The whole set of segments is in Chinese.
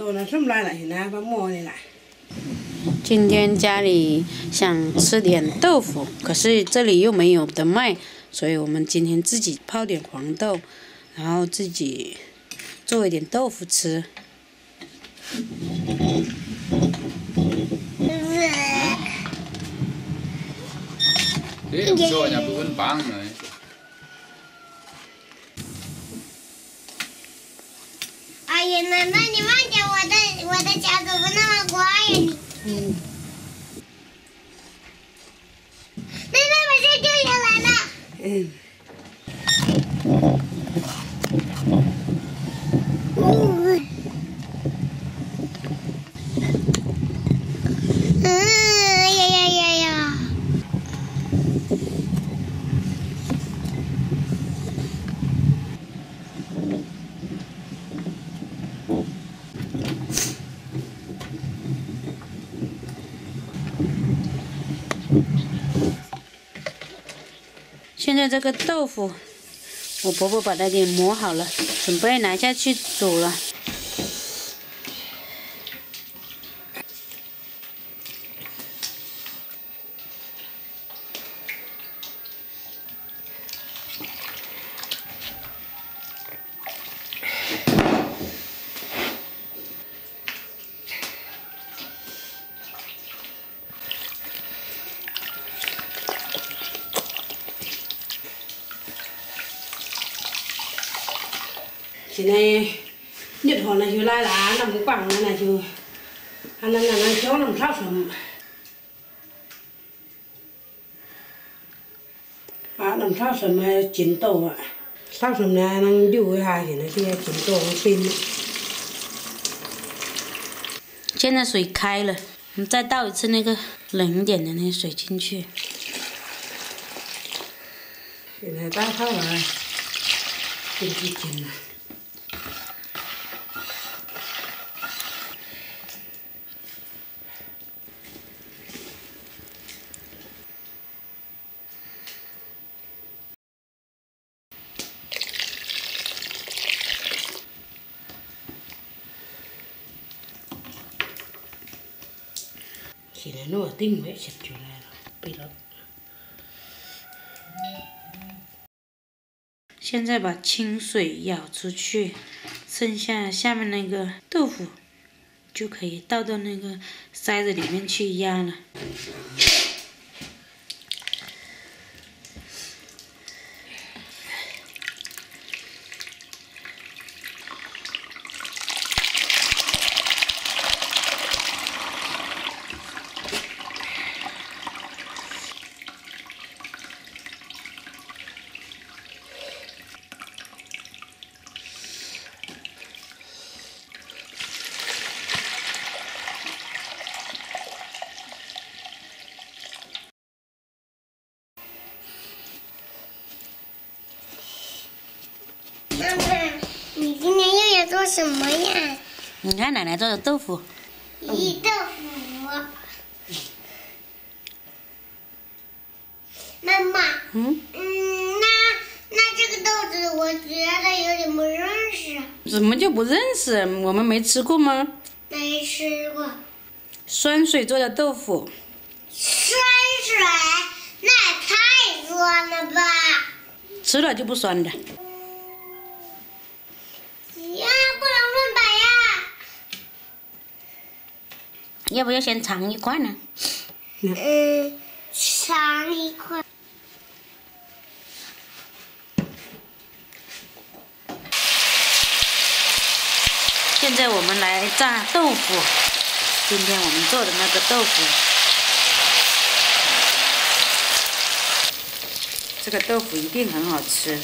多了什么来了？现在把馍的来。今天家里想吃点豆腐，可是这里又没有的卖，所以我们今天自己泡点黄豆，然后自己做一点豆腐吃。这奶奶，你慢点我的我的脚怎么那么乖呀你。嗯。奶奶，我这掉下来了。嗯。嗯呀呀呀呀！现在这个豆腐，我婆婆把它给磨好了，准备拿下去煮了。现在热好了就来了，那么棒了那就，还能那能浇那么少什么？啊，那么少什么筋豆啊？少什么呢？能溜一下，现在这些筋豆冰了。现在水开了，我们再倒一次那个冷一点的那个水进去。现在打好了，进去筋了。现在，把清水舀出去，剩下下面那个豆腐就可以倒到那个筛子里面去压了。妈妈，你今天又要做什么呀？你看奶奶做的豆腐，咦，豆腐。妈妈。嗯。嗯，那那这个豆子我觉得有点不认识。怎么就不认识？我们没吃过吗？没吃过。酸水做的豆腐。酸水，那也太酸了吧！吃了就不酸的。要不要先尝一块呢？嗯，尝一块。现在我们来炸豆腐，今天我们做的那个豆腐，这个豆腐一定很好吃。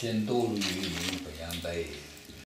先多余，不养对。